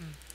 Mm.